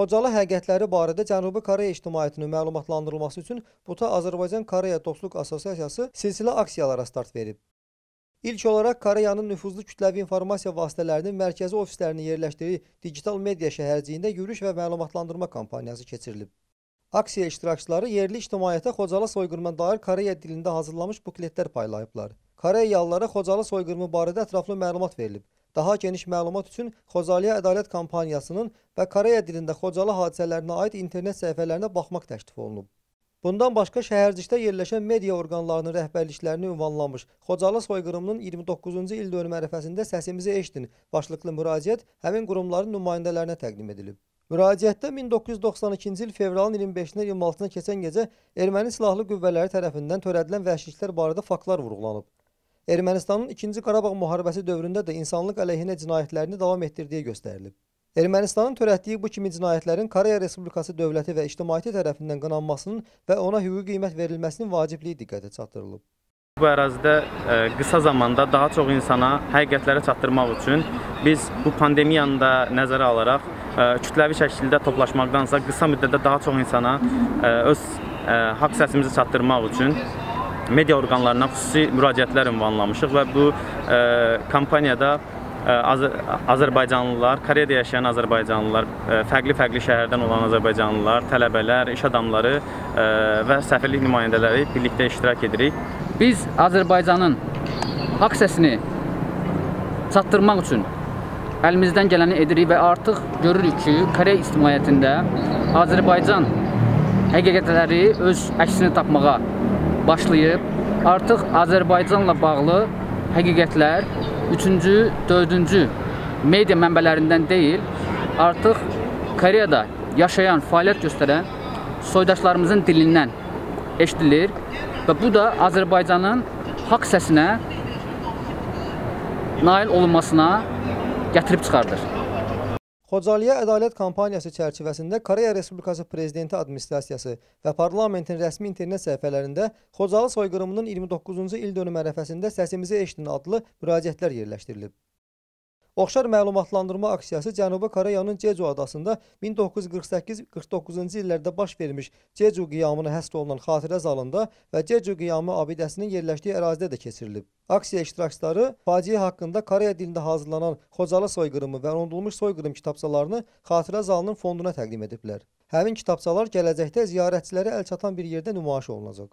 Xocalı həqiqətləri barədə Cənubi Koreya ictimaiyyətinin məlumatlandırılması üçün BUTA Azərbaycan-Koreya Dostluq Assosiasiyası silsilə aksiyalara start verib. İlk olaraq Koreyanın nüfuzlu kütləvi informasiya vasitələrinin mərkəzi ofislərini yerləşdirdiyi digital media şəhərciyində yürüyüş və məlumatlandırma kampaniyası keçirilib. Aksiya iştirakçıları yerli ictimaiyyətə Xocalı soyqırımına dair Koreya dilində hazırlanmış bukletlər paylayıblar. Koreyalılara Xocalı soyqırımı barədə ətraflı məlumat verilib. Daha geniş məlumat üçün Xocalıya Ədalət kampaniyasının və Koreya dilində Xocalı hadisələrinə aid internet səhifələrinə baxmaq təklif olunub. Bundan başqa şəhərcikdə yerləşən media orqanlarının rəhbərliklərini ünvanlamış Xocalı soyqırımının 29-cu il dönümü ərəfəsində səsimizi eşidin başlıqlı müraciət həmin qurumların nümayəndələrinə təqdim edilib. Müraciətdə 1992-ci il fevralın 25-dən 26-na keçən gecə erməni silahlı qüvvələri tərəfindən törədilən vəhşiliklər barədə faktlar vurğulanıb. Ermənistanın 2-ci Qarabağ müharibəsi dövründə də insanlıq əleyhinə cinayətlərini davam etdirdiyi göstərilib. Ermənistanın törətdiyi bu kimi cinayətlərin Koreya Respublikası dövləti və ictimaiyyəti tərəfindən qınanmasının və ona hüquqi qiymət verilməsinin vacibliyi diqqətə çatdırılıb. Bu ərazidə ə, qısa zamanda daha çox insana həqiqətləri çatdırmaq üçün biz bu pandemiyanı da nəzərə alaraq ə, kütləvi şəkildə toplaşmaqdansa qısa müddətdə daha çox insana ə, öz haqq səsimizi çatdırmaq üçün media orqanlarına xüsusi müraciətlər ünvanlamışıq və bu ə, kampaniyada Az Azərbaycanlılar, Koreyada yaşayan Azərbaycanlılar, fərqli-fərqli şəhərdən olan Azərbaycanlılar, tələbələr, iş adamları və səfirlik nümayəndələri birlikdə iştirak edirik. Biz Azərbaycanın haqq səsini çatdırmaq üçün əlimizdən gələni edirik və artıq görürük ki, Koreya ictimaiyyətində Azərbaycan həqiqətləri öz əksini tapmağa başlayıb. Artıq Azərbaycanla bağlı həqiqətlər üçüncü, dördüncü media mənbələrindən deyil, artıq Koreyada yaşayan, fəaliyyət göstərən soydaşlarımızın dilindən eşidilir və bu da Azərbaycanın haqq səsinə nail olunmasına gətirib çıxardır. Xocalıya ədalət kampaniyası çərçivəsində Koreya Respublikası Prezidenti Administrasiyası və parlamentin rəsmi internet səhifələrində Xocalı soyqırımının 29-cu il dönümü ərəfəsində Səsimizi eşidin adlı müraciətlər yerləşdirilib. Oxşar məlumatlandırma aksiyası Cənubi Koreyanın Jeju adasında 1948-49-cu illərdə baş vermiş Jeju qiyamına həsr olunan xatirə zalında və Jeju qiyamı abidəsinin yerləşdiyi ərazidə də keçirilib. Aksiya iştirakçıları faciə haqqında Koreya dilində hazırlanan Xocalı soyqırımı və unudulmuş soyqırım kitabçalarını xatirə zalının fonduna təqdim ediblər. Həmin kitabçalar gələcəkdə ziyarətçilərə əl çatan bir yerdə nümayiş olunacaq.